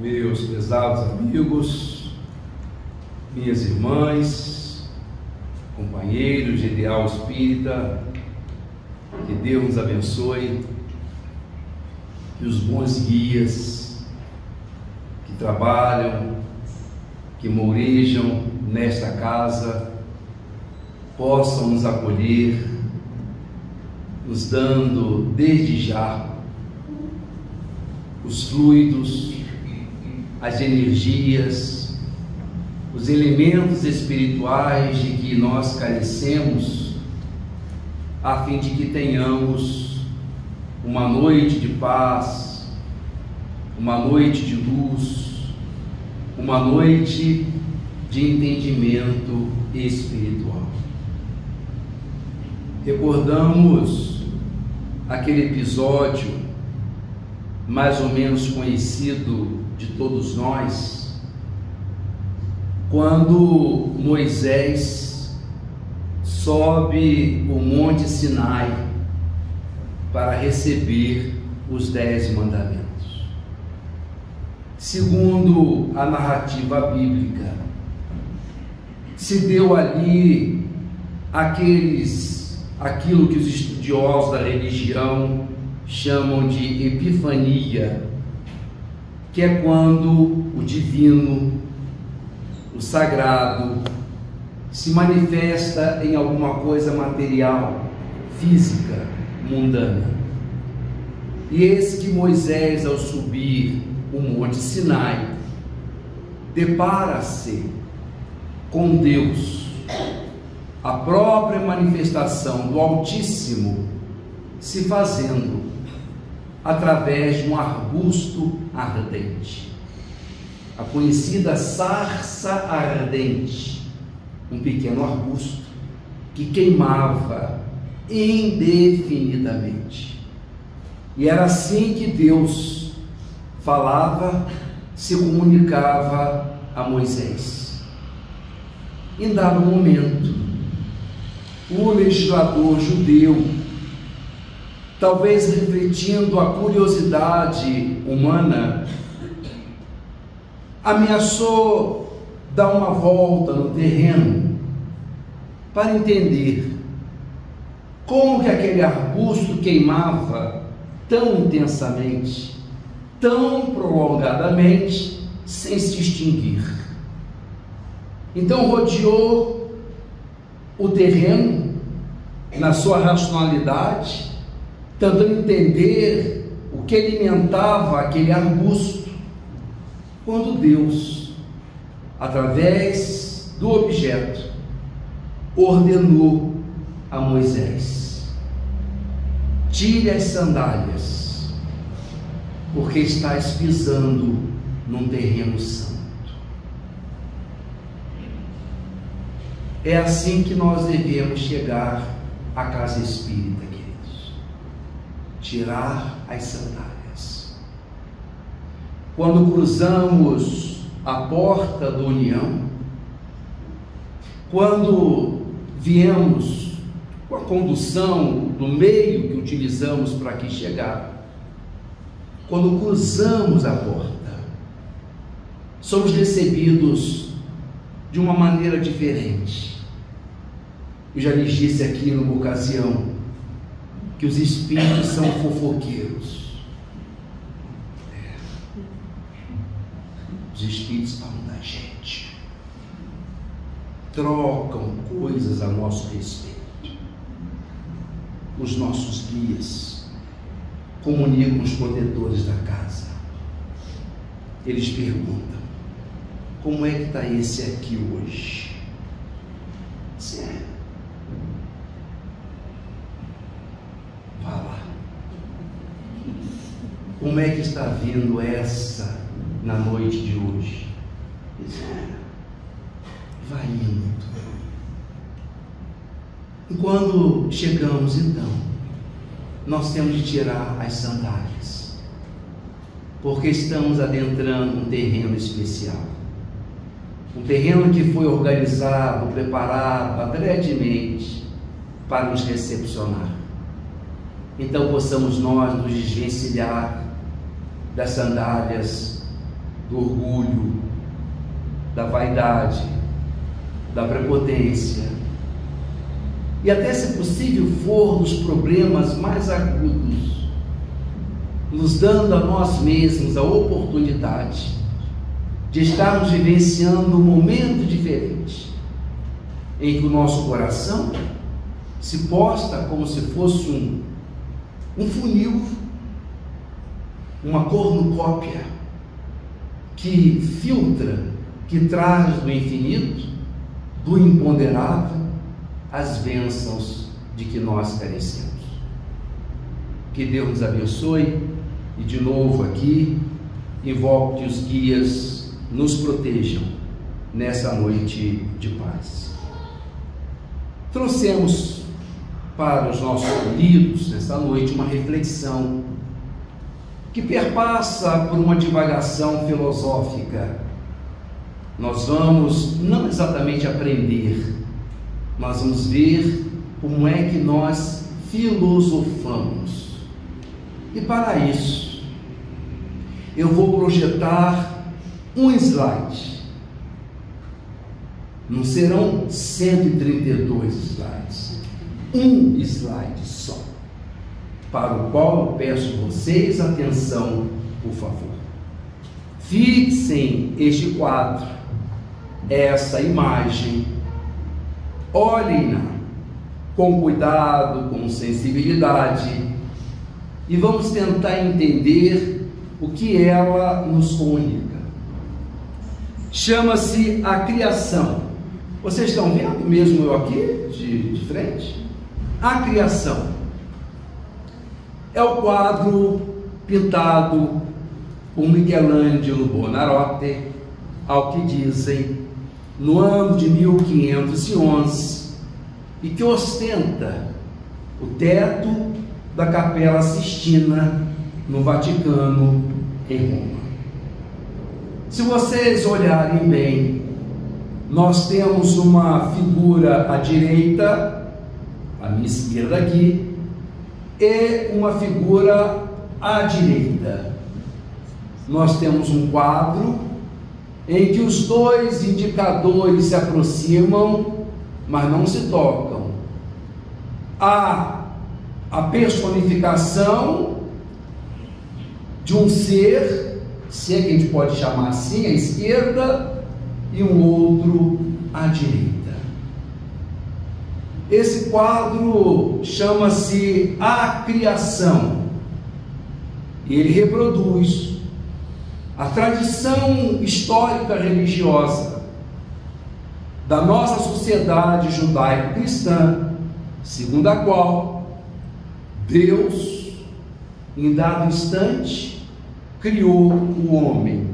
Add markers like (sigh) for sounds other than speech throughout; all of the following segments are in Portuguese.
meus pesados amigos, minhas irmãs, companheiros de ideal espírita, que Deus nos abençoe, que os bons guias que trabalham, que mourejam nesta casa, possam nos acolher, nos dando desde já os fluidos, as energias, os elementos espirituais de que nós carecemos, a fim de que tenhamos uma noite de paz, uma noite de luz, uma noite de entendimento espiritual. Recordamos aquele episódio mais ou menos conhecido de todos nós, quando Moisés sobe o Monte Sinai para receber os Dez Mandamentos. Segundo a narrativa bíblica, se deu ali aqueles, aquilo que os estudiosos da religião chamam de epifania, que é quando o divino, o sagrado, se manifesta em alguma coisa material, física, mundana. E eis que Moisés, ao subir o monte Sinai, depara-se com Deus, a própria manifestação do Altíssimo se fazendo através de um arbusto ardente. A conhecida sarça ardente, um pequeno arbusto que queimava indefinidamente. E era assim que Deus falava, se comunicava a Moisés. Em dado momento, o legislador judeu talvez refletindo a curiosidade humana, ameaçou dar uma volta no terreno para entender como que aquele arbusto queimava tão intensamente, tão prolongadamente, sem se extinguir. Então rodeou o terreno na sua racionalidade, tentando entender o que alimentava aquele arbusto, quando Deus, através do objeto, ordenou a Moisés: tire as sandálias, porque estás pisando num terreno santo. É assim que nós devemos chegar à casa espírita tirar as sandálias. Quando cruzamos a porta da união, quando viemos com a condução do meio que utilizamos para aqui chegar, quando cruzamos a porta, somos recebidos de uma maneira diferente. Eu já lhes disse aqui numa ocasião, que os espíritos são fofoqueiros. É. Os espíritos falam da gente, trocam coisas a nosso respeito. Os nossos guias comunicam os protetores da casa. Eles perguntam: como é que está esse aqui hoje? Como é que está vindo essa na noite de hoje? Vai indo. E quando chegamos então, nós temos de tirar as sandálias, porque estamos adentrando um terreno especial. Um terreno que foi organizado, preparado adredemente para nos recepcionar. Então possamos nós nos desvencilhar das sandálias do orgulho, da vaidade, da prepotência, e até se possível for dos problemas mais agudos, nos dando a nós mesmos a oportunidade de estarmos vivenciando um momento diferente, em que o nosso coração se posta como se fosse um, um funil, uma cornucópia que filtra, que traz do infinito, do imponderável, as bênçãos de que nós carecemos. Que Deus nos abençoe e de novo aqui invoco que os guias nos protejam nessa noite de paz. Trouxemos para os nossos queridos nesta noite uma reflexão que perpassa por uma divagação filosófica. Nós vamos não exatamente aprender, nós vamos ver como é que nós filosofamos. E para isso, eu vou projetar um slide. Não serão 132 slides. Um slide só. Para o qual eu peço vocês atenção, por favor. Fixem este quadro, essa imagem Olhem-na com cuidado, com sensibilidade e vamos tentar entender o que ela nos comunica. Chama-se a criação. Vocês estão vendo mesmo eu aqui de, de frente? A criação é o quadro pintado por Michelangelo Bonarotti, ao que dizem no ano de 1511 e que ostenta o teto da Capela Sistina no Vaticano, em Roma. Se vocês olharem bem, nós temos uma figura à direita, à minha esquerda aqui, e uma figura à direita. Nós temos um quadro em que os dois indicadores se aproximam, mas não se tocam. Há a personificação de um ser, se é que a gente pode chamar assim, à esquerda, e um outro à direita. Esse quadro chama-se A Criação. E ele reproduz a tradição histórica religiosa da nossa sociedade judaico-cristã, segundo a qual Deus, em dado instante, criou o homem,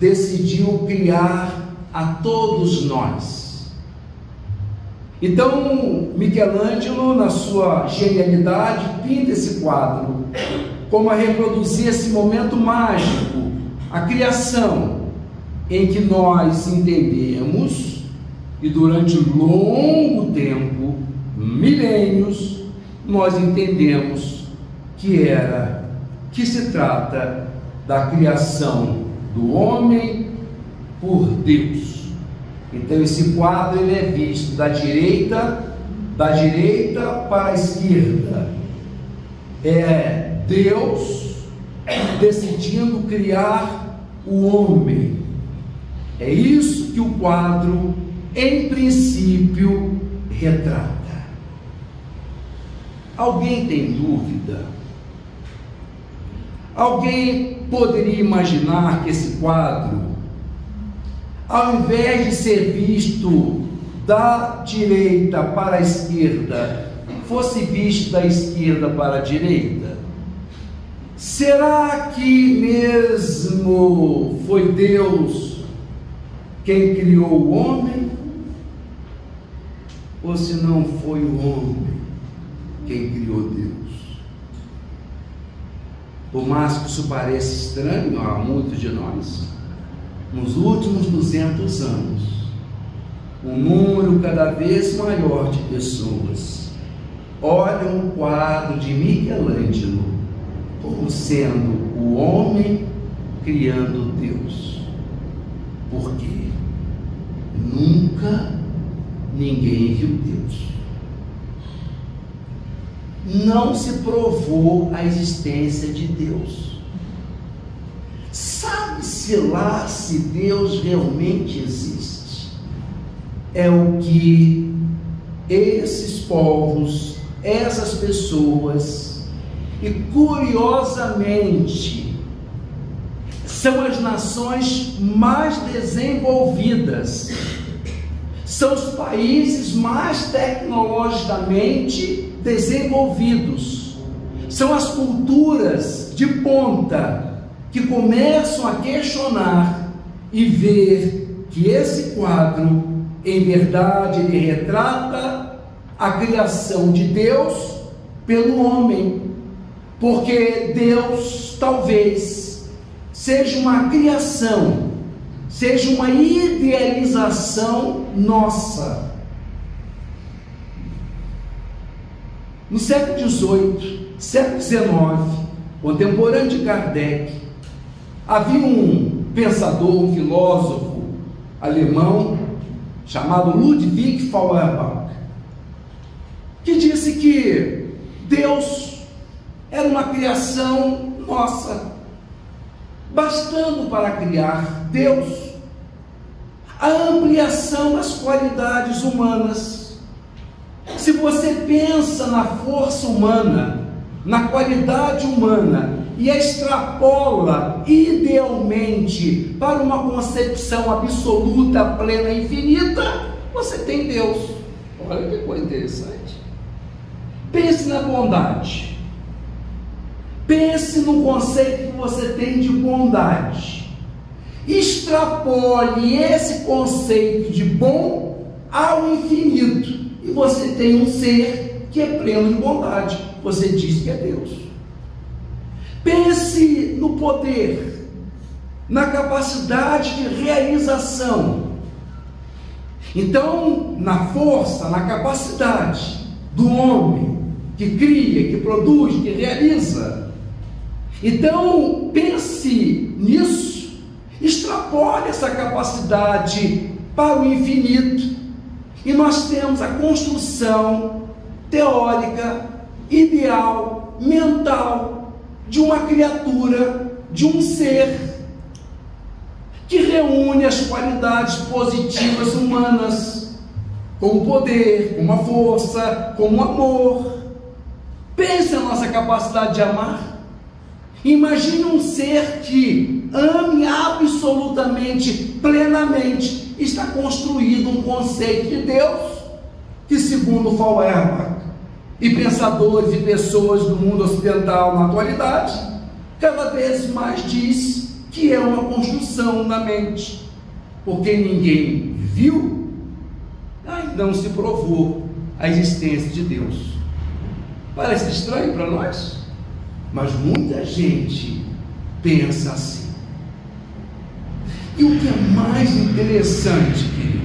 decidiu criar a todos nós. Então, Michelangelo, na sua genialidade, pinta esse quadro como a reproduzir esse momento mágico a criação em que nós entendemos e durante longo tempo, milênios, nós entendemos que era que se trata da criação do homem por Deus. Então esse quadro ele é visto da direita, da direita para a esquerda. É Deus decidindo criar o homem. É isso que o quadro, em princípio, retrata. Alguém tem dúvida? Alguém poderia imaginar que esse quadro, ao invés de ser visto da direita para a esquerda, fosse visto da esquerda para a direita? Será que mesmo foi Deus quem criou o homem? Ou se não foi o homem quem criou Deus? Por mais que isso pareça estranho a muitos de nós, nos últimos 200 anos, um número cada vez maior de pessoas olham o quadro de Michelangelo como sendo o homem criando Deus. Porque nunca ninguém viu Deus. Não se provou a existência de Deus. Lá se Deus realmente existe. É o que esses povos, essas pessoas, e curiosamente, são as nações mais desenvolvidas, são os países mais tecnologicamente desenvolvidos, são as culturas de ponta que começam a questionar e ver que esse quadro, em verdade, ele retrata a criação de Deus pelo homem, porque Deus talvez seja uma criação, seja uma idealização nossa. No século XVIII, século XIX, contemporâneo de Kardec, havia um pensador, um filósofo alemão chamado Ludwig Feuerbach, que disse que Deus era uma criação nossa bastando para criar Deus, a ampliação das qualidades humanas. Se você pensa na força humana, na qualidade humana e extrapola idealmente para uma concepção absoluta, plena, infinita, você tem Deus. Olha que coisa interessante. Pense na bondade. Pense no conceito que você tem de bondade. Extrapole esse conceito de bom ao infinito. E você tem um ser que é pleno de bondade. Você diz que é Deus. Pense no poder, na capacidade de realização. Então, na força, na capacidade do homem que cria, que produz, que realiza, então, pense nisso, extrapole essa capacidade para o infinito, e nós temos a construção teórica, ideal, mental de uma criatura, de um ser que reúne as qualidades positivas humanas, como poder, como a força, como amor. Pense na nossa capacidade de amar. Imagine um ser que ame absolutamente, plenamente, está construído um conceito de Deus que, segundo Feuerbach e pensadores e pessoas do mundo ocidental na atualidade, cada vez mais diz que é uma construção da mente, porque ninguém viu, ainda não se provou a existência de Deus. Parece estranho para nós? Mas muita gente pensa assim. E o que é mais interessante, queridos,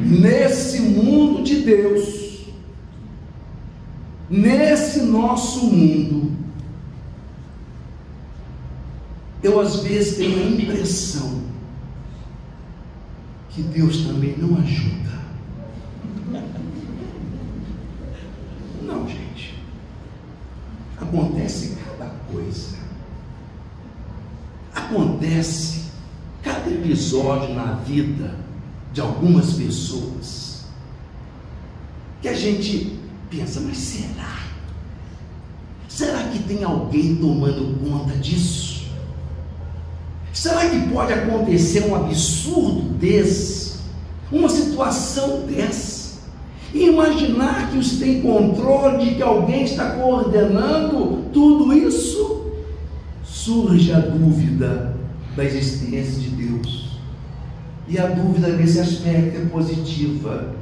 nesse mundo de Deus, nesse nosso mundo, eu às vezes tenho a impressão que Deus também não ajuda. acontece cada coisa. Acontece cada episódio na vida de algumas pessoas que a gente pensa, mas será? Será que tem alguém tomando conta disso? Será que pode acontecer um absurdo desse? Uma situação dessa? E imaginar que você tem controle de que alguém está coordenando tudo isso, surge a dúvida da existência de Deus. E a dúvida nesse aspecto é positiva,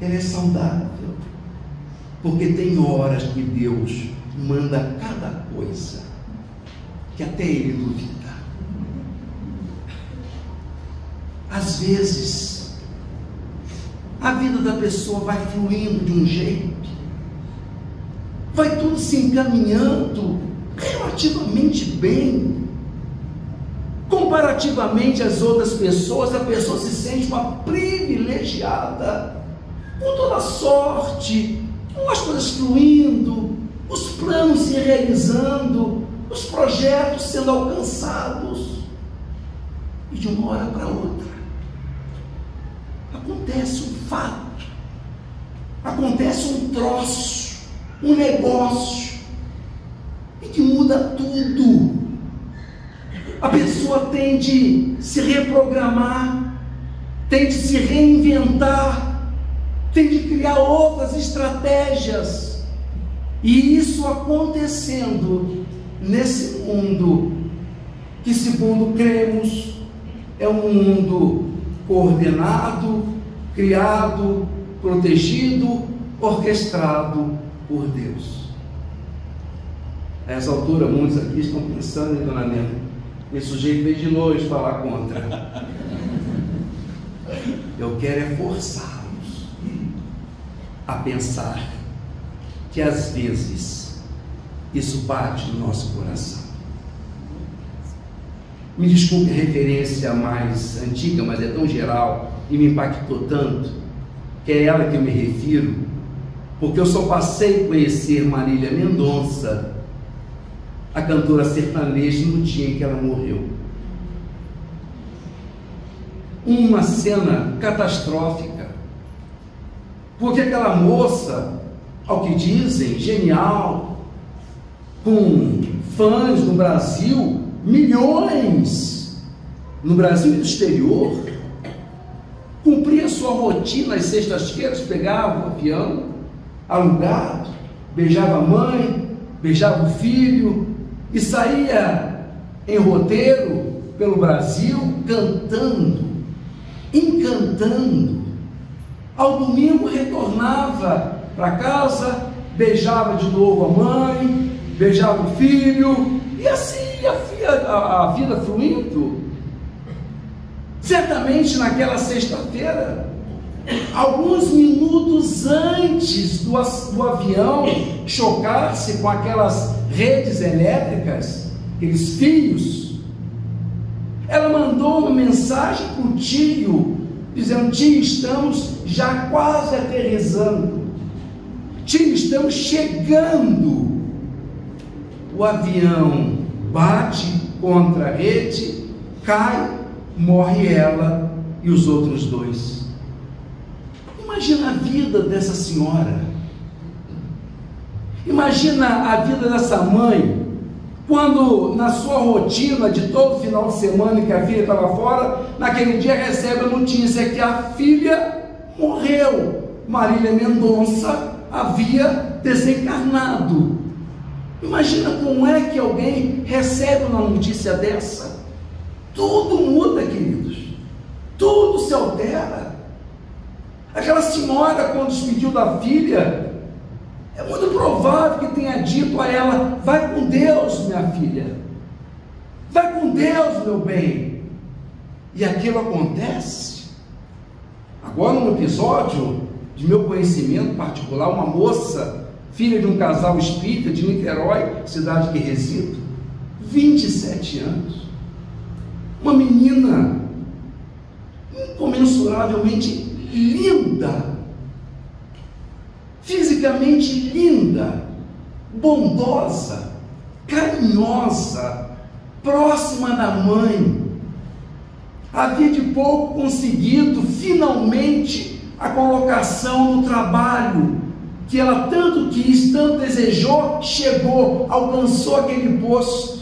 ela é saudável. Porque tem horas que Deus manda cada coisa que até ele duvida. Às vezes, a vida da pessoa vai fluindo de um jeito, vai tudo se encaminhando relativamente bem. Comparativamente às outras pessoas, a pessoa se sente uma privilegiada, com toda sorte, as coisas fluindo, os planos se realizando, os projetos sendo alcançados. E de uma hora para outra, acontece um fato, acontece um troço, um negócio, e que muda tudo. A pessoa tem de se reprogramar, tem de se reinventar, tem de criar outras estratégias. E isso acontecendo nesse mundo que, segundo cremos, é um mundo coordenado, criado, protegido, orquestrado por Deus. A essa altura, muitos aqui estão pensando em Dona Nena, esse sujeito veio de longe falar contra. Eu quero é forçá-los a pensar que às vezes isso bate no nosso coração. Me desculpe a referência mais antiga, mas é tão geral e me impactou tanto, que é ela que eu me refiro, porque eu só passei a conhecer Marília Mendonça, a cantora sertaneja, no dia em que ela morreu. Uma cena catastrófica, porque aquela moça, ao que dizem, genial, com fãs no Brasil, milhões no Brasil e no exterior, cumpria sua rotina às sextas-feiras, pegava o avião, alugado, beijava a mãe, beijava o filho e saía em roteiro pelo Brasil cantando, encantando. Ao domingo retornava para casa, beijava de novo a mãe, beijava o filho, e assim a, a, a vida fluindo. Certamente naquela sexta-feira, alguns minutos antes do, do avião chocar-se com aquelas redes elétricas, aqueles fios, ela mandou uma mensagem para o tio, dizendo: Tio, estamos já quase aterrizando, tio, estamos chegando. O avião bate contra a rede, cai morre ela e os outros dois. Imagina a vida dessa senhora. Imagina a vida dessa mãe, quando na sua rotina de todo final de semana que a filha estava fora, naquele dia recebe a notícia que a filha morreu. Marília Mendonça havia desencarnado. Imagina como é que alguém recebe uma notícia dessa. Tudo muda, queridos. Tudo se altera. Aquela senhora, quando despediu da filha, é muito provável que tenha dito a ela: Vai com Deus, minha filha. Vai com Deus, meu bem. E aquilo acontece. Agora, num episódio de meu conhecimento particular, uma moça, filha de um casal espírita de Niterói, cidade que resido, 27 anos uma menina incomensuravelmente linda, linda, bondosa, carinhosa, próxima da mãe. Havia de pouco conseguido finalmente a colocação no trabalho que ela tanto quis, tanto desejou, chegou, alcançou aquele posto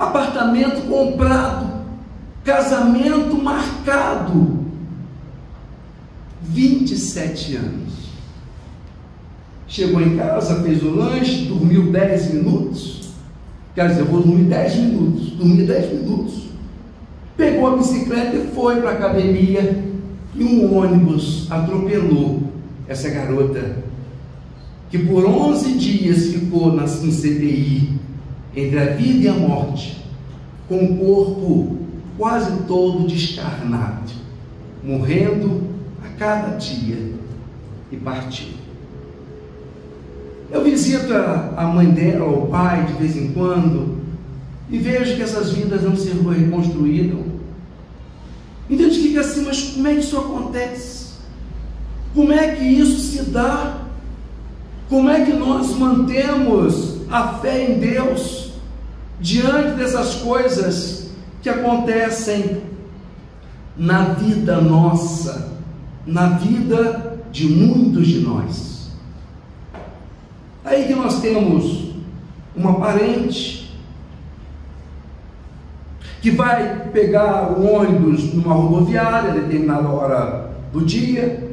apartamento comprado, casamento marcado. 27 anos. Chegou em casa, fez o lanche, dormiu 10 minutos. Quer dizer, eu vou dormir 10 minutos. Dormi 10 minutos. Pegou a bicicleta e foi para a academia. E um ônibus atropelou essa garota, que por 11 dias ficou na, CTI entre a vida e a morte, com o corpo quase todo descarnado, morrendo a cada dia e partiu. Eu visito a mãe dela, o pai, de vez em quando, e vejo que essas vidas não se reconstruíram. Então a fica assim, mas como é que isso acontece? Como é que isso se dá? Como é que nós mantemos a fé em Deus diante dessas coisas que acontecem na vida nossa, na vida de muitos de nós? Aí que nós temos uma parente que vai pegar o ônibus numa rodoviária, a determinada hora do dia,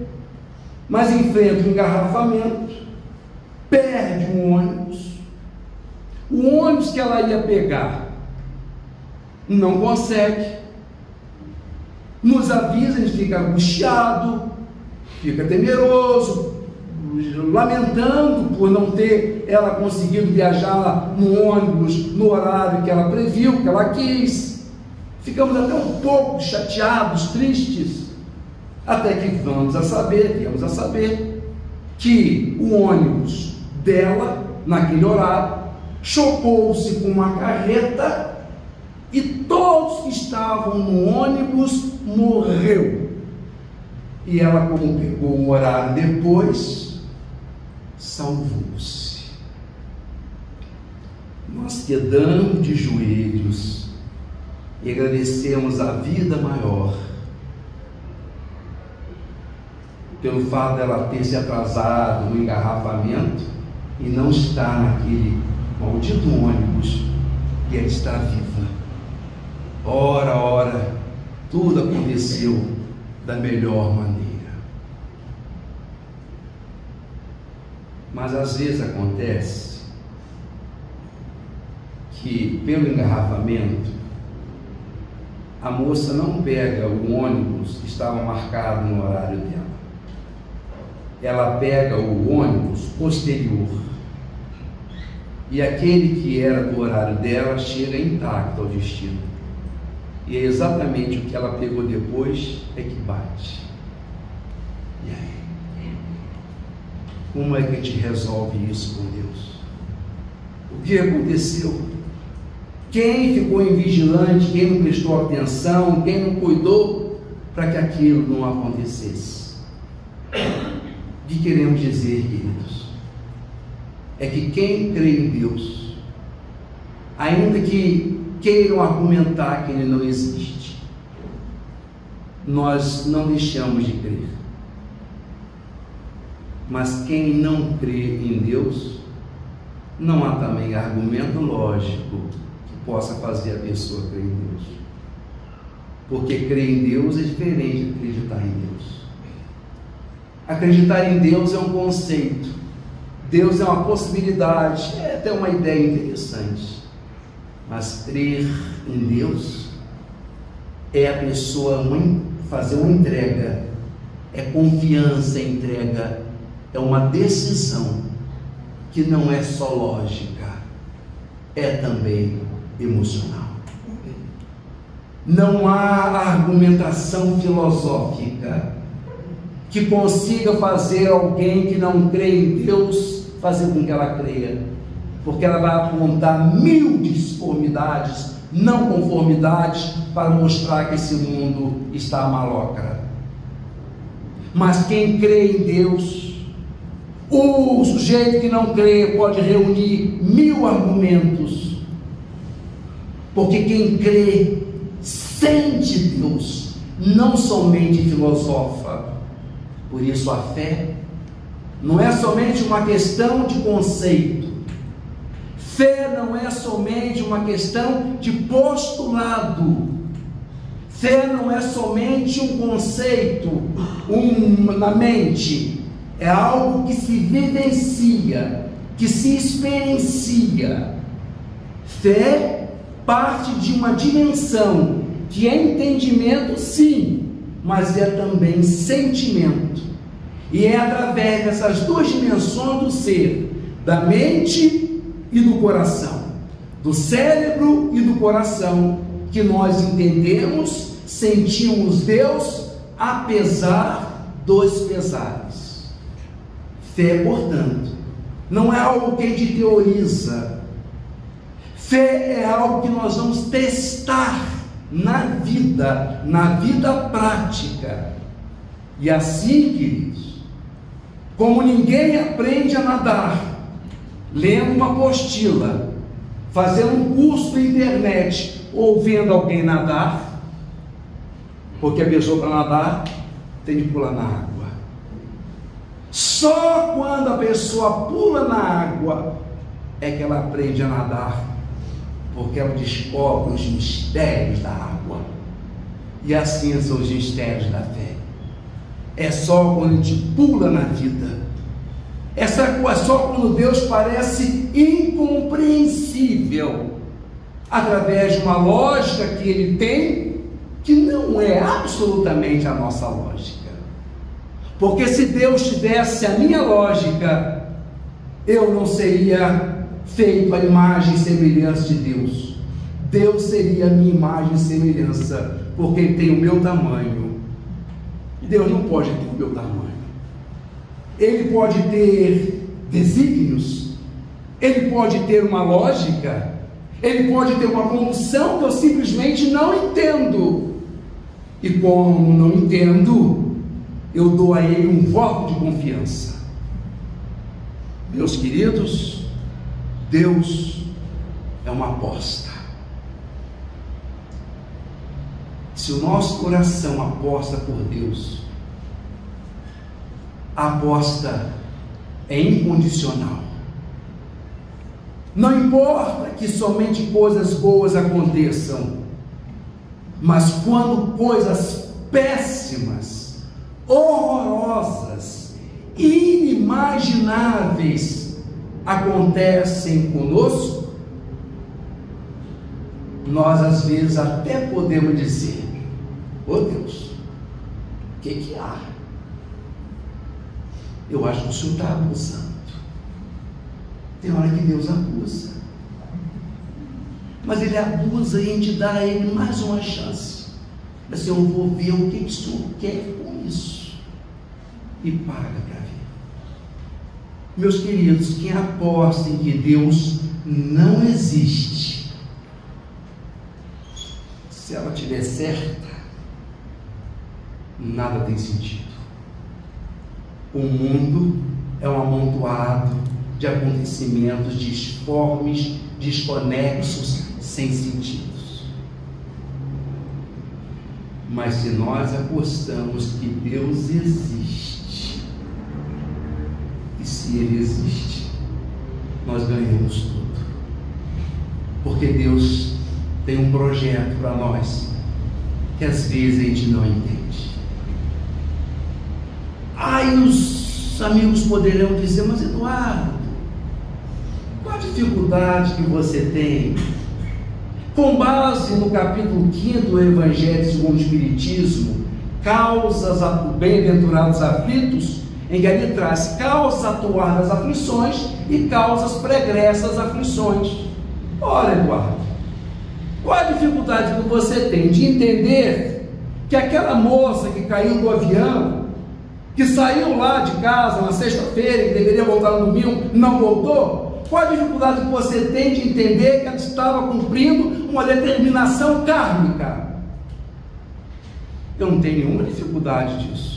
mas enfrenta um engarrafamento, perde um ônibus. O ônibus que ela ia pegar não consegue. Nos avisa, a gente fica angustiado, fica temeroso, lamentando por não ter ela conseguido viajar no ônibus no horário que ela previu, que ela quis. Ficamos até um pouco chateados, tristes, até que vamos a saber, viemos a saber, que o ônibus dela, naquele horário, chocou-se com uma carreta e todos que estavam no ônibus morreu. E ela, como pegou um horário depois, salvou-se. Nós quedamos de joelhos e agradecemos a vida maior pelo fato dela ter se atrasado no engarrafamento e não estar naquele maldito ônibus e ela está viva. Ora, ora, tudo aconteceu da melhor maneira. Mas às vezes acontece que pelo engarrafamento a moça não pega o ônibus que estava marcado no horário dela. Ela pega o ônibus posterior. E aquele que era do horário dela chega intacto ao destino. E é exatamente o que ela pegou depois é que bate. E aí? Como é que a gente resolve isso com Deus? O que aconteceu? Quem ficou invigilante, quem não prestou atenção, quem não cuidou para que aquilo não acontecesse? O que queremos dizer, queridos? É que quem crê em Deus, ainda que queiram argumentar que ele não existe. Nós não deixamos de crer. Mas quem não crê em Deus, não há também argumento lógico que possa fazer a pessoa crer em Deus. Porque crer em Deus é diferente de acreditar em Deus. Acreditar em Deus é um conceito. Deus é uma possibilidade, é até uma ideia interessante. Mas crer em Deus é a pessoa fazer uma entrega, é confiança, entrega, é uma decisão que não é só lógica, é também emocional. Não há argumentação filosófica que consiga fazer alguém que não crê em Deus fazer com que ela creia porque ela vai apontar mil disformidades, não conformidades, para mostrar que esse mundo está malocra. Mas quem crê em Deus, o sujeito que não crê pode reunir mil argumentos, porque quem crê sente Deus, não somente filosofa. Por isso a fé não é somente uma questão de conceito, Fé não é somente uma questão de postulado. Fé não é somente um conceito um, na mente. É algo que se vivencia, que se experiencia. Fé parte de uma dimensão que é entendimento, sim, mas é também sentimento. E é através dessas duas dimensões do ser, da mente e do coração, do cérebro e do coração, que nós entendemos, sentimos Deus, apesar dos pesares. Fé, portanto, não é algo que a gente teoriza. Fé é algo que nós vamos testar na vida, na vida prática. E assim, queridos, como ninguém aprende a nadar lendo uma apostila, fazendo um curso na internet ou vendo alguém nadar, porque a pessoa para nadar tem que pular na água. Só quando a pessoa pula na água é que ela aprende a nadar, porque ela descobre os mistérios da água. E assim são os mistérios da fé. É só quando a gente pula na vida. Essa é só quando Deus parece incompreensível, através de uma lógica que Ele tem, que não é absolutamente a nossa lógica. Porque se Deus tivesse a minha lógica, eu não seria feito a imagem e semelhança de Deus. Deus seria a minha imagem e semelhança, porque Ele tem o meu tamanho. E Deus não pode ter o meu tamanho. Ele pode ter desígnios, ele pode ter uma lógica, ele pode ter uma condução que eu simplesmente não entendo. E como não entendo, eu dou a ele um voto de confiança. Meus queridos, Deus é uma aposta. Se o nosso coração aposta por Deus, a aposta é incondicional. Não importa que somente coisas boas aconteçam, mas quando coisas péssimas horrorosas, inimagináveis acontecem conosco, nós às vezes até podemos dizer: Oh Deus, o que, que há? Eu acho que o Senhor está abusando. Tem hora que Deus abusa. Mas Ele abusa e a gente dá a Ele mais uma chance. Assim, eu vou ver o que, que o Senhor quer e paga para ver. Meus queridos, quem aposta em que Deus não existe, se ela estiver certa, nada tem sentido. O mundo é um amontoado de acontecimentos disformes, desconexos, sem sentidos. Mas se nós apostamos que Deus existe, se Ele existe, nós ganhamos tudo. Porque Deus tem um projeto para nós que às vezes a gente não entende. Aí os amigos poderão dizer, mas Eduardo, qual a dificuldade que você tem? Com base no capítulo 5 do Evangelho segundo o Espiritismo, causas bem-aventurados aflitos, em que ele traz causas atuais das aflições e causas pregressas aflições. Ora, Eduardo, qual a dificuldade que você tem de entender que aquela moça que caiu do avião, que saiu lá de casa na sexta-feira e deveria voltar no domingo, não voltou? Qual a dificuldade que você tem de entender que ela estava cumprindo uma determinação kármica? Eu não tenho nenhuma dificuldade disso.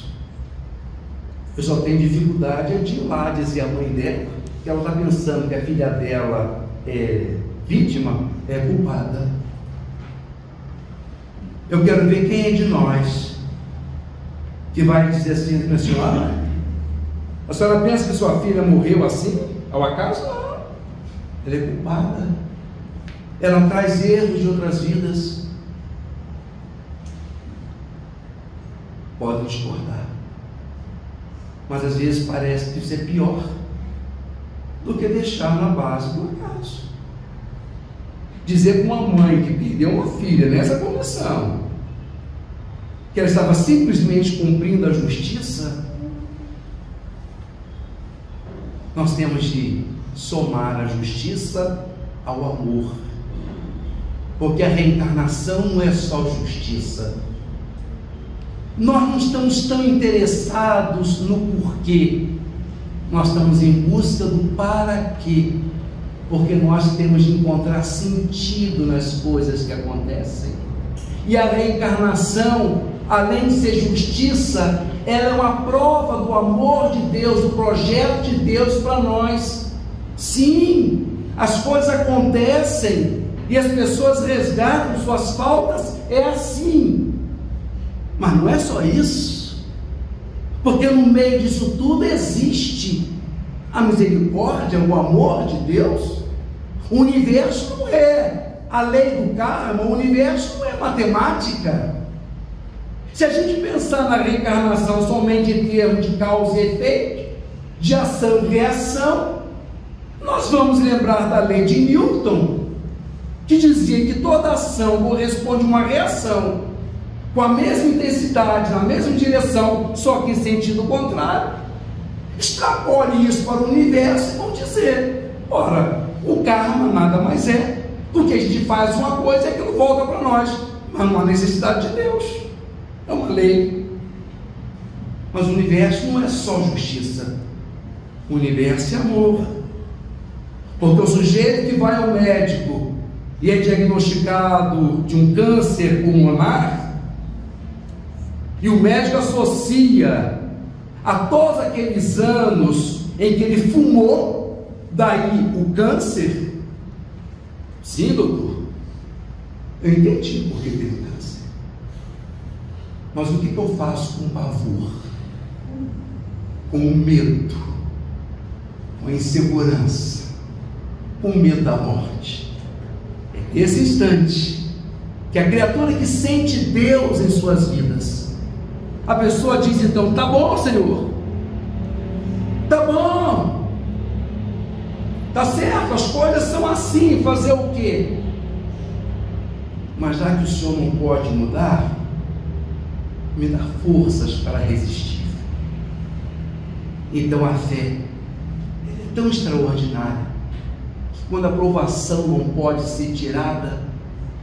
Eu só tenho dificuldade de ir lá dizer à mãe dela que ela está pensando que a filha dela é vítima, é culpada. Eu quero ver quem é de nós que vai dizer assim, minha senhora, a senhora pensa que sua filha morreu assim, ao acaso? Ela é culpada. Ela traz erros de outras vidas. Pode discordar. Mas às vezes parece que isso é pior do que deixar na base do acaso. Dizer para uma mãe que perdeu uma filha nessa condição, que ela estava simplesmente cumprindo a justiça, nós temos de somar a justiça ao amor. Porque a reencarnação não é só justiça, nós não estamos tão interessados no porquê, nós estamos em busca do para quê. Porque nós temos de encontrar sentido nas coisas que acontecem. E a reencarnação, além de ser justiça, ela é uma prova do amor de Deus, do projeto de Deus para nós. Sim, as coisas acontecem e as pessoas resgatam suas faltas, é assim. Mas não é só isso, porque no meio disso tudo existe a misericórdia, o amor de Deus. O universo não é a lei do karma, o universo não é matemática. Se a gente pensar na reencarnação somente em termos de causa e efeito, de ação e reação, nós vamos lembrar da lei de Newton, que dizia que toda ação corresponde a uma reação com a mesma intensidade, na mesma direção, só que em sentido contrário. Extrapole isso para o universo e vão dizer: ora, o karma nada mais é do que a gente faz uma coisa e aquilo volta para nós, mas não há necessidade de Deus, é uma lei. Mas o universo não é só justiça, o universo é amor. Porque o sujeito que vai ao médico e é diagnosticado de um câncer pulmonar, e o médico associa a todos aqueles anos em que ele fumou, daí o câncer. Sim, doutor, eu entendi por que teve câncer. Mas o que eu faço com pavor, com medo, com insegurança? com medo da morte. É nesse instante que a criatura que sente Deus em suas vidas, a pessoa diz então: tá bom, Senhor, tá bom, tá certo, as coisas são assim, fazer o quê? Mas já que o Senhor não pode mudar, me dá forças para resistir. Então a fé é tão extraordinária quando a provação não pode ser tirada,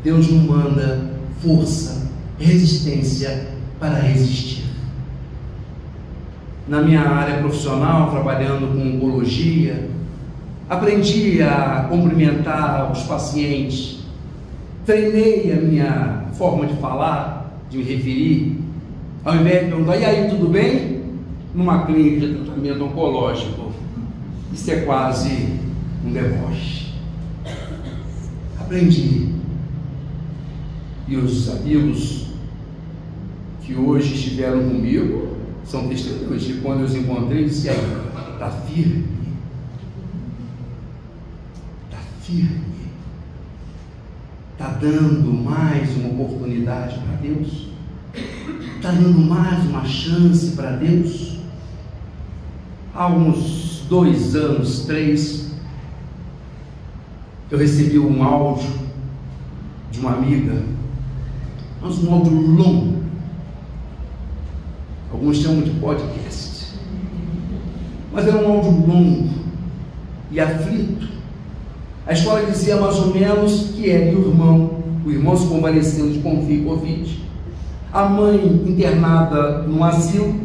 Deus nos manda força, resistência para resistir. Na minha área profissional, trabalhando com oncologia, aprendi a cumprimentar os pacientes, treinei a minha forma de falar, de me referir, ao invés de perguntar, e aí, tudo bem? Numa clínica de tratamento oncológico. Isso é quase um deboche. Aprendi. E os amigos que hoje estiveram comigo são testemunhas de quando eu os encontrei, disse está firme. Está firme. Está dando mais uma oportunidade para Deus? Está dando mais uma chance para Deus? Há uns dois anos, três, eu recebi um áudio de uma amiga, mas um áudio longo. Alguns chamam de podcast. Mas era um áudio longo e aflito. A história dizia mais ou menos que era o irmão, o irmão se convalescendo de Covid, a mãe internada no asilo,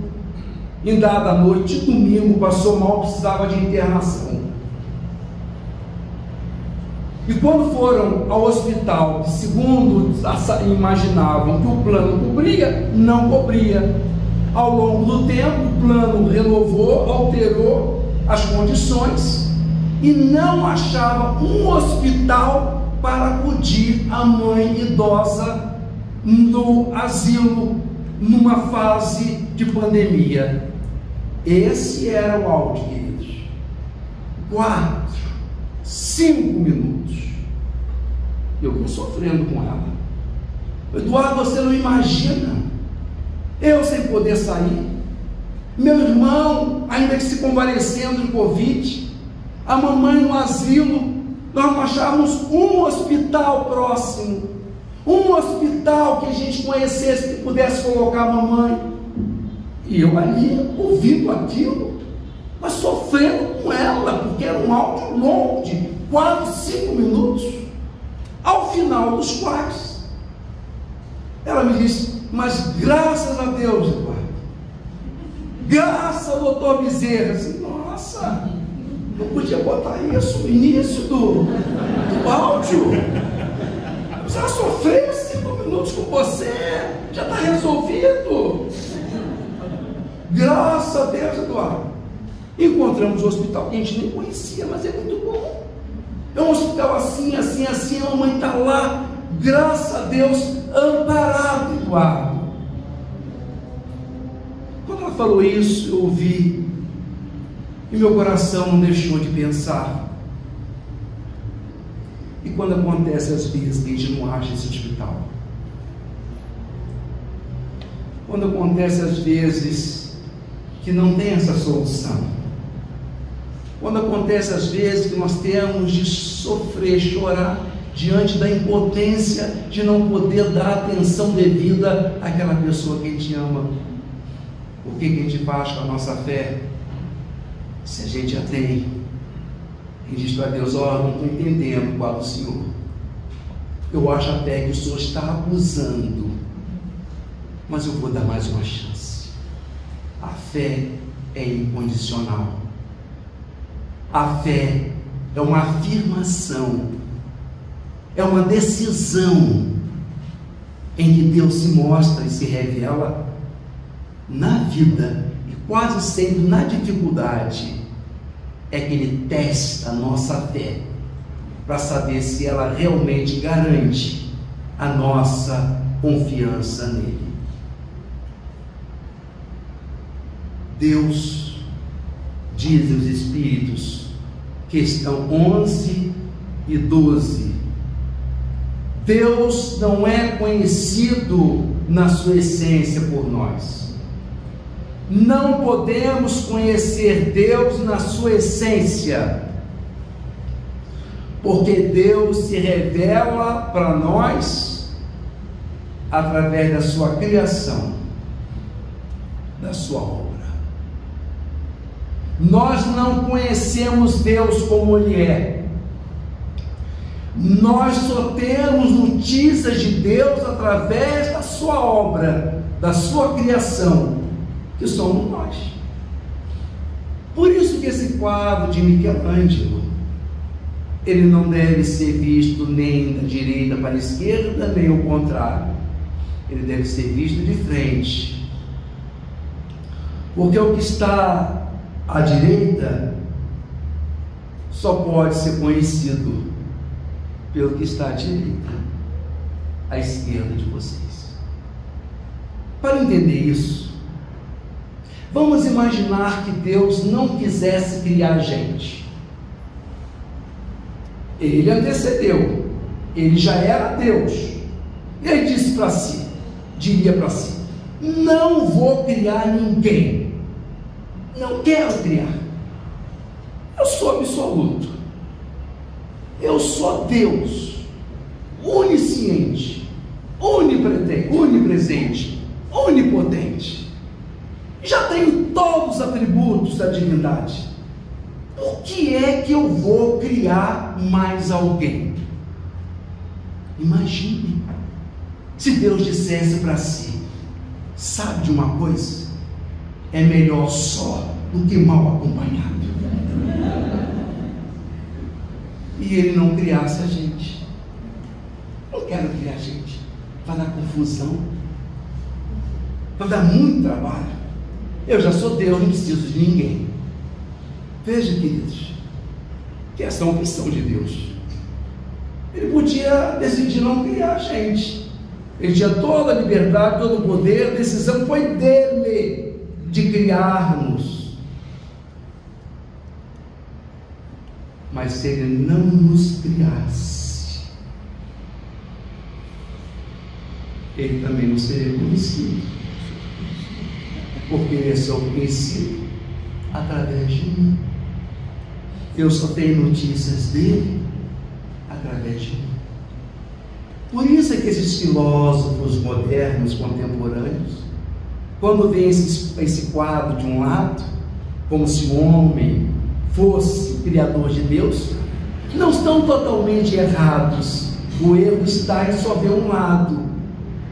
em dada noite, domingo, passou mal, precisava de internação. E quando foram ao hospital, segundo imaginavam que o plano cobria, não cobria. Ao longo do tempo, o plano renovou, alterou as condições e não achava um hospital para acudir a mãe idosa no asilo numa fase de pandemia. Esse era o áudio, queridos. Quatro cinco minutos. Eu estou sofrendo com ela. Eduardo, você não imagina. Eu poder sair. Meu irmão, ainda que se convalescendo de Covid. A mamãe no asilo. Nós não achávamos um hospital próximo. Um hospital que a gente conhecesse que pudesse colocar a mamãe. E eu ali, ouvindo aquilo, mas sofrendo com ela, porque era um áudio longo de quase cinco minutos, ao final dos quais ela me disse, mas graças a Deus, Eduardo, graças ao doutor Bezerra, assim, nossa, não podia botar isso no início do, do áudio. Precisava sofrer cinco minutos com você, já está resolvido. Graças a Deus, Eduardo. Encontramos um hospital que a gente nem conhecia, mas é muito bom. É um hospital assim, assim, assim, a mamãe está lá, graças a Deus, amparado, Eduardo. Quando ela falou isso, eu ouvi, e meu coração não deixou de pensar. E quando acontece às vezes que a gente não acha esse hospital? Quando acontece às vezes que não tem essa solução? Quando acontece às vezes que nós temos de sofrer, chorar diante da impotência de não poder dar atenção devida àquela pessoa que a gente ama. O que, a gente faz com a nossa fé? Se a gente já tem, e diz para Deus, ó, oh, não estou entendendo qual o Senhor. Eu acho até que o Senhor está abusando, mas eu vou dar mais uma chance. A fé é incondicional. A fé é uma afirmação, é uma decisão em que Deus se mostra e se revela na vida e quase sempre na dificuldade. É que Ele testa a nossa fé para saber se ela realmente garante a nossa confiança nele. Deus, dizem os Espíritos, questão 11 e 12. Deus não é conhecido na sua essência por nós. Não podemos conhecer Deus na sua essência, porque Deus se revela para nós através da sua criação, da sua obra. Nós não conhecemos Deus como Ele é. Nós só temos notícias de Deus através da Sua obra, da Sua criação, que somos nós. Por isso que esse quadro de Michelangelo, ele não deve ser visto nem da direita para a esquerda, nem o contrário. Ele deve ser visto de frente. Porque o que está à direita só pode ser conhecido pelo que está à direita, à esquerda de vocês. Para entender isso, vamos imaginar que Deus não quisesse criar gente. Ele antecedeu, ele já era Deus. E ele disse para si, diria para si: Não vou criar ninguém não quero criar. Eu sou absoluto. Eu sou Deus, onisciente, onipresente, onipotente. Já tenho todos os atributos da divindade. Por que é que eu vou criar mais alguém? Imagine se Deus dissesse para si: sabe de uma coisa? É melhor só do que mal acompanhado. E ele não criasse a gente. Não quero criar gente. Vai dar confusão. Vai dar muito trabalho. Eu já sou Deus, não preciso de ninguém. Veja, queridos, que essa é uma opção de Deus. Ele podia decidir não criar a gente. Ele tinha toda a liberdade, todo o poder, a decisão foi dele de criar-nos. Mas se Ele não nos criasse, Ele também não seria conhecido. Porque Ele é só conhecido através de mim. Eu só tenho notícias dele através de mim. Por isso é que esses filósofos modernos, contemporâneos, quando vem esse, esse quadro de um lado, como se o homem fosse Criador de Deus, não estão totalmente errados. O erro está em só ver um lado.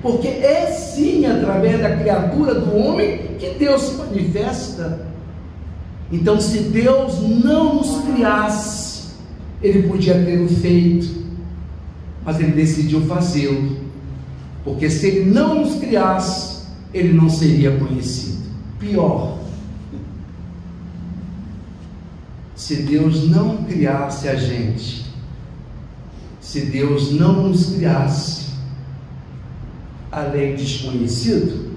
Porque é sim através da criatura do homem que Deus se manifesta. Então, se Deus não nos criasse, Ele podia ter o feito, mas Ele decidiu fazê-lo, porque se Ele não nos criasse, Ele não seria conhecido. Pior, se Deus não criasse a gente, se Deus não nos criasse, além desconhecido,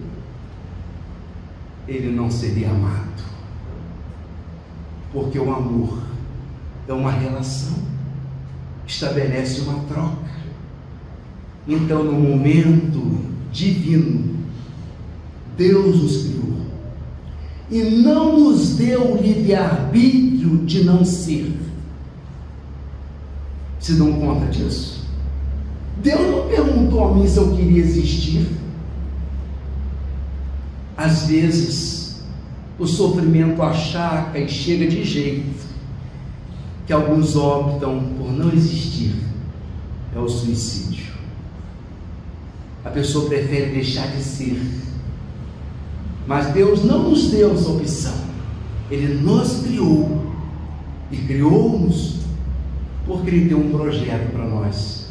ele não seria amado. Porque o amor é uma relação, estabelece uma troca. Então, no momento divino, Deus nos criou e não nos deu o livre-arbítrio de não ser. Se dão conta disso? Deus não perguntou a mim se eu queria existir. Às vezes, o sofrimento achaca e chega de jeito que alguns optam por não existir. É o suicídio. A pessoa prefere deixar de ser. Mas Deus não nos deu essa opção. Ele nos criou e criou-nos porque Ele tem um projeto para nós.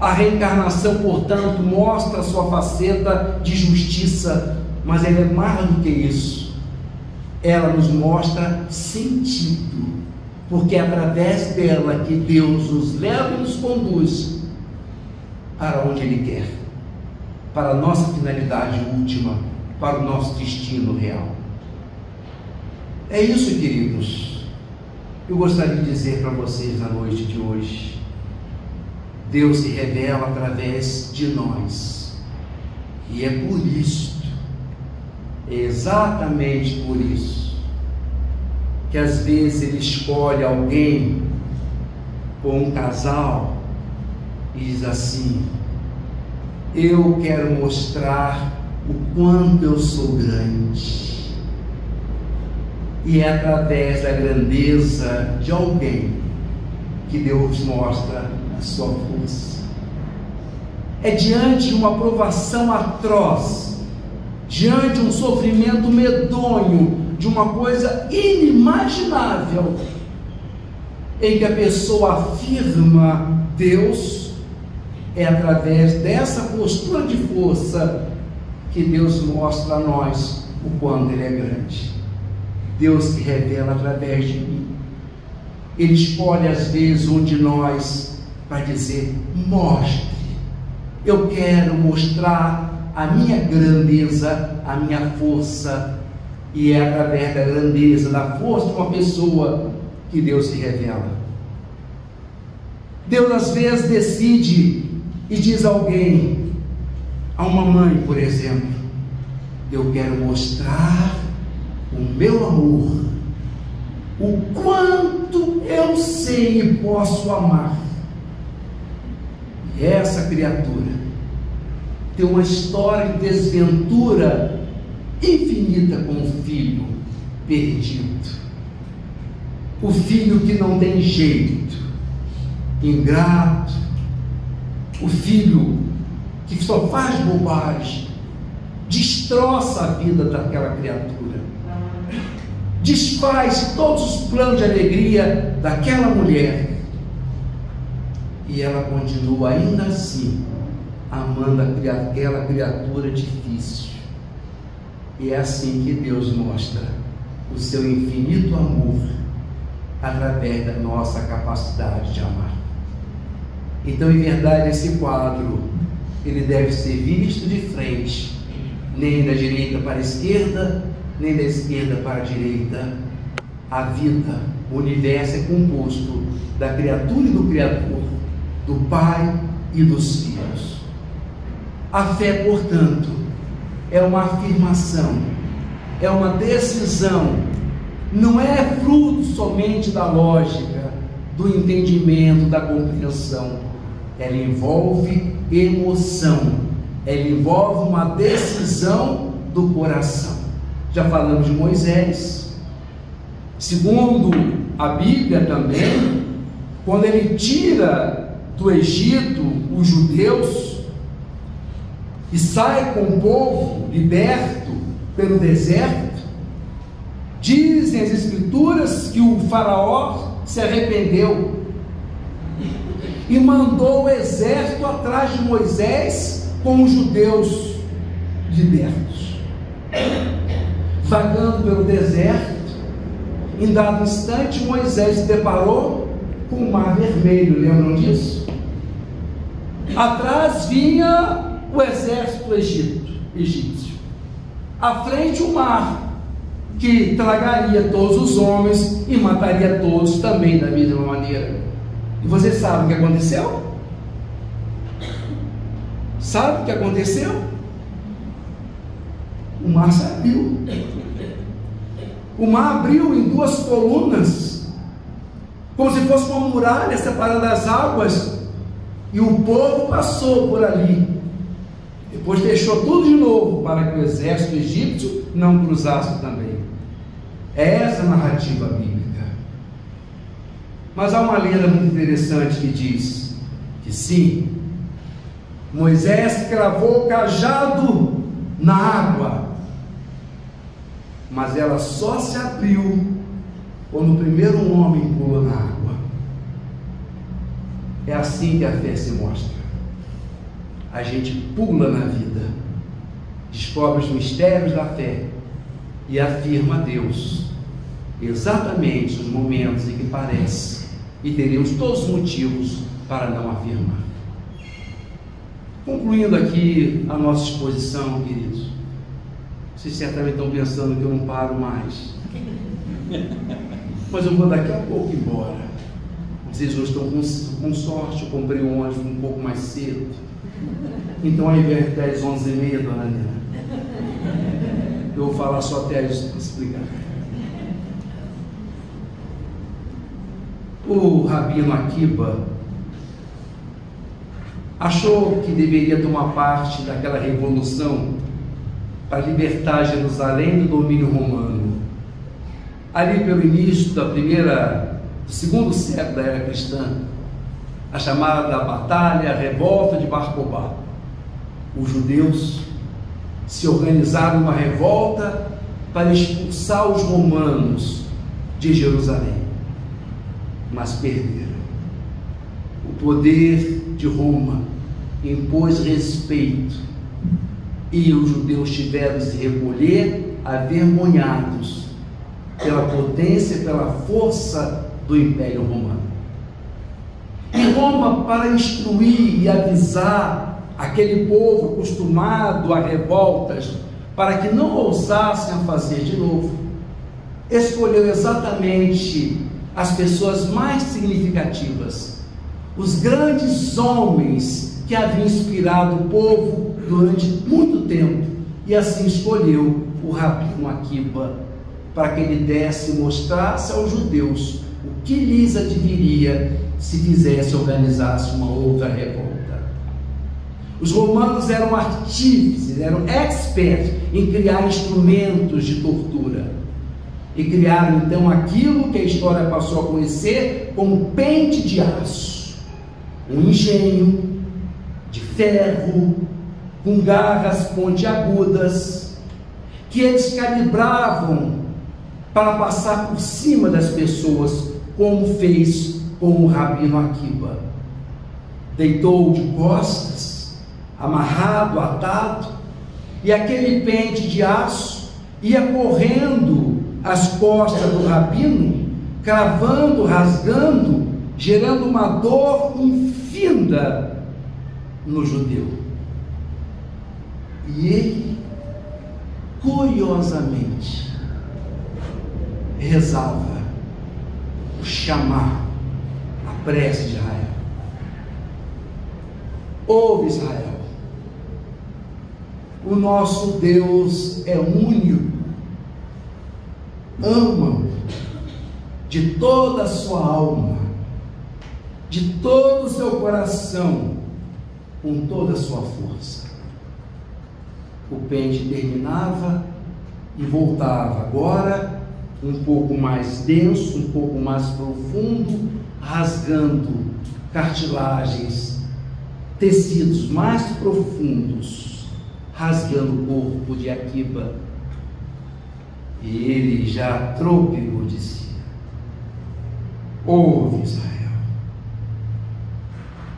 A reencarnação, portanto, mostra sua faceta de justiça, mas ela é mais do que isso. Ela nos mostra sentido, porque é através dela que Deus nos leva e nos conduz para onde Ele quer, para a nossa finalidade última, para o nosso destino real. É isso, queridos. Eu gostaria de dizer para vocês na noite de hoje Deus se revela através de nós. E é por isso, é exatamente por isso, que às vezes Ele escolhe alguém ou um casal e diz assim: Eu quero mostrar o quanto eu sou grande. E é através da grandeza de alguém que Deus mostra sua força. É diante de uma provação atroz, diante de um sofrimento medonho, de uma coisa inimaginável, em que a pessoa afirma Deus, é através dessa postura de força que Deus mostra a nós o quanto Ele é grande. Deus se revela através de mim. Ele escolhe às vezes um de nós para dizer: mostre, eu quero mostrar a minha grandeza, a minha força, e é através da grandeza, da força de uma pessoa que Deus se revela. Deus às vezes decide e diz a alguém, a uma mãe, por exemplo, eu quero mostrar o meu amor, o quanto eu sei e posso amar essa criatura tem uma história de desventura infinita com o filho perdido. O filho que não tem jeito, ingrato, o filho que só faz bobagem, destroça a vida daquela criatura, desfaz todos os planos de alegria daquela mulher e ela continua ainda assim amando aquela criatura difícil. E é assim que Deus mostra o seu infinito amor através da nossa capacidade de amar. Então, em verdade, esse quadro ele deve ser visto de frente, nem da direita para a esquerda, nem da esquerda para a direita. A vida, o universo é composto da criatura e do Criador do Pai e dos filhos. A fé, portanto, é uma afirmação, é uma decisão, não é fruto somente da lógica, do entendimento, da compreensão. Ela envolve emoção, ela envolve uma decisão do coração. Já falamos de Moisés. Segundo a Bíblia também, quando ele tira do Egito, os judeus, e sai com o povo liberto pelo deserto, Dizem as Escrituras que o Faraó se arrependeu e mandou o exército atrás de Moisés com os judeus libertos. Vagando pelo deserto, em dado instante, Moisés se deparou com o mar vermelho, lembram disso? Atrás vinha o exército egito, egípcio. À frente, o mar, que tragaria todos os homens e mataria todos também da mesma maneira. E você sabe o que aconteceu? Sabe o que aconteceu? O mar se abriu. O mar abriu em duas colunas, como se fosse uma muralha separando as águas, e o povo passou por ali. Depois deixou tudo de novo para que o exército egípcio não cruzasse também. É essa a narrativa bíblica. Mas há uma lenda muito interessante que diz que sim, Moisés cravou o cajado na água, mas ela só se abriu quando o primeiro homem pulou na água. É assim que a fé se mostra. A gente pula na vida, descobre os mistérios da fé e afirma a Deus exatamente nos momentos em que parece e teremos todos os motivos para não afirmar. Concluindo aqui a nossa exposição, queridos, vocês certamente estão pensando que eu não paro mais, (laughs) mas eu vou daqui a pouco embora. Vocês hoje estão com, com sorte, eu comprei um ônibus um pouco mais cedo. Então, ao invés de 10, 11 e meia, dona Nina, eu vou falar só até explicar. O Rabino Akiba achou que deveria tomar parte daquela revolução para libertar Jerusalém do domínio romano. Ali pelo início da primeira, do segundo século da era cristã, a chamada Batalha, a Revolta de Bar Kokhba. Os judeus se organizaram uma revolta para expulsar os romanos de Jerusalém, mas perderam. O poder de Roma impôs respeito e os judeus tiveram de se recolher avergonhados pela potência, pela força do Império Romano. E Roma, para instruir e avisar aquele povo acostumado a revoltas, para que não ousassem a fazer de novo, escolheu exatamente as pessoas mais significativas, os grandes homens que haviam inspirado o povo durante muito tempo, e assim escolheu o Rabino Akiba para que ele desse e mostrasse aos judeus o que lhes adviria se fizesse organizasse uma outra revolta. Os romanos eram artífices, eram experts em criar instrumentos de tortura. E criaram então aquilo que a história passou a conhecer como pente de aço. Um engenho de ferro, com garras pontiagudas, que eles calibravam para passar por cima das pessoas, como fez com o rabino Akiba. Deitou de costas amarrado, atado, e aquele pente de aço ia correndo as costas do rabino, cravando, rasgando, gerando uma dor infinda no judeu. E ele, curiosamente, rezava o chamar, a prece de Israel. Ouve Israel, o nosso Deus é único. Ama de toda a sua alma, de todo o seu coração, com toda a sua força. O pente terminava e voltava agora um pouco mais denso, um pouco mais profundo, rasgando cartilagens, tecidos mais profundos rasgando o corpo de Akiba. E ele já trôpego dizia: Ouve Israel,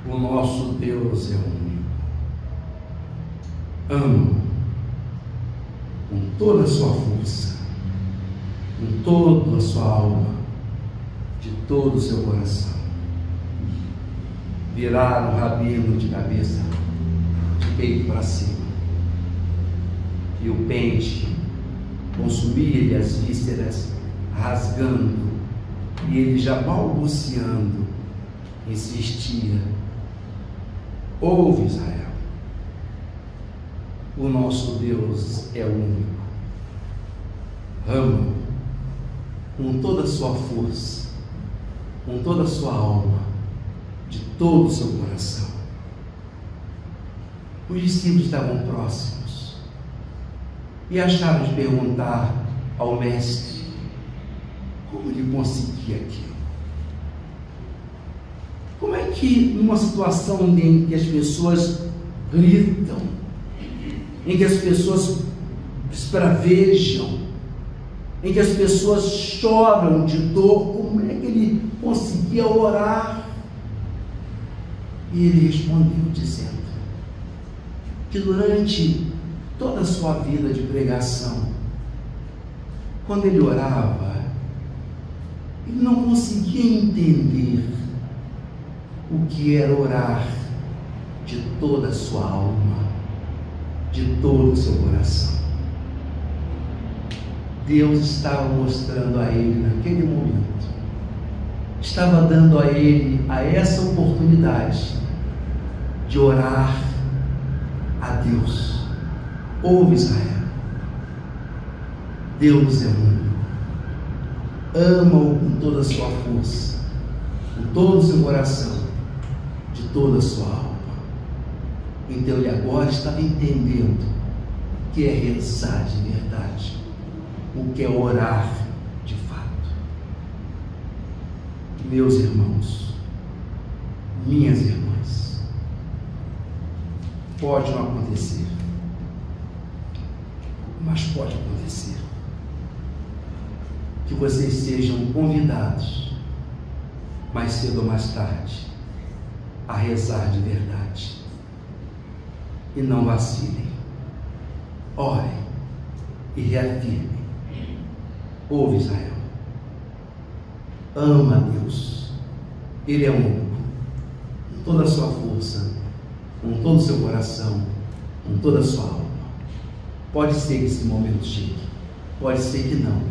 o nosso Deus é único. Amo com toda a sua força, com toda a sua alma, de todo o seu coração. Virar o rabino de cabeça, de peito para cima, e o pente consumia-lhe as vísceras, rasgando, e ele já balbuciando, insistia: Ouve Israel o nosso Deus é único. Ama com toda a sua força, com toda a sua alma, de todo o seu coração. Os discípulos estavam próximos e acharam de perguntar ao Mestre como ele conseguia aquilo. Como é que, numa situação em que as pessoas gritam, em que as pessoas espravejam, em que as pessoas choram de dor, como é que ele conseguia orar? E ele respondeu dizendo que durante toda a sua vida de pregação, quando ele orava, ele não conseguia entender o que era orar de toda a sua alma de todo o seu coração. Deus estava mostrando a ele naquele momento, estava dando a ele a essa oportunidade de orar a Deus. Ouve Israel, Deus é único. Ama-o com toda a sua força, com todo o seu coração, de toda a sua alma. Então ele agora estava entendendo o que é rezar de verdade, o que é orar de fato. Meus irmãos, minhas irmãs, pode não acontecer, mas pode acontecer que vocês sejam convidados, mais cedo ou mais tarde, a rezar de verdade e não vacilem. Orem e reafirmem. Ouve Israel. Ama a Deus. Ele é único. Com toda a sua força, com todo o seu coração, com toda a sua alma. Pode ser que esse momento chegue, pode ser que não,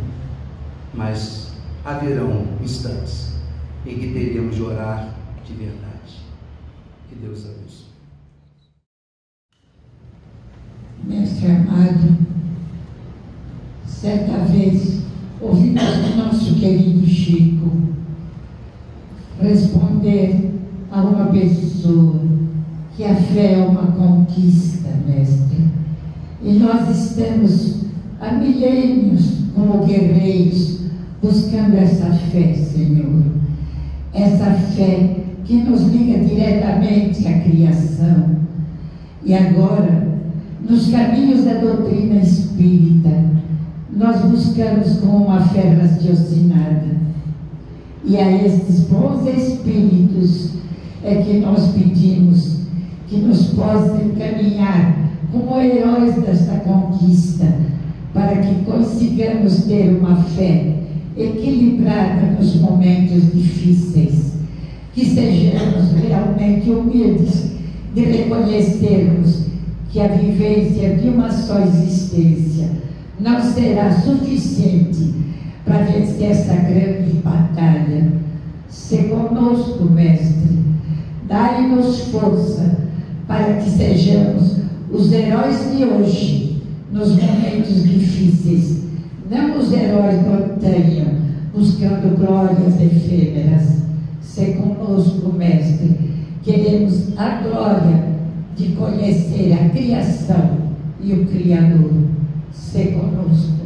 mas haverão instantes em que teremos de orar de verdade. Que Deus abençoe. mestre amado, certa vez ouvimos o nosso querido Chico responder a uma pessoa que a fé é uma conquista, mestre. E nós estamos há milênios como guerreiros buscando essa fé, Senhor. Essa fé que nos liga diretamente à criação. E agora nos caminhos da doutrina espírita, nós buscamos com uma fé raciocinada. E a estes bons espíritos é que nós pedimos que nos possam caminhar como heróis desta conquista, para que consigamos ter uma fé equilibrada nos momentos difíceis, que sejamos realmente humildes de reconhecermos que a vivência de uma só existência não será suficiente para vencer essa grande batalha. Se conosco, Mestre, dai-nos força para que sejamos os heróis de hoje, nos momentos difíceis, não os heróis do antanho, buscando glórias efêmeras. Se conosco, Mestre, queremos a glória de conhecer a criação e o Criador. Se conosco.